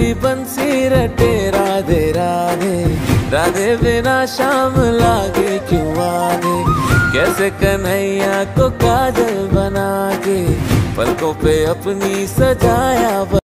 बंसी रटे राधे राधे। राधे बिना शाम लागे क्यों आगे? कैसे कन्हैया को काजल बना के? पलकों पे अपनी सजाया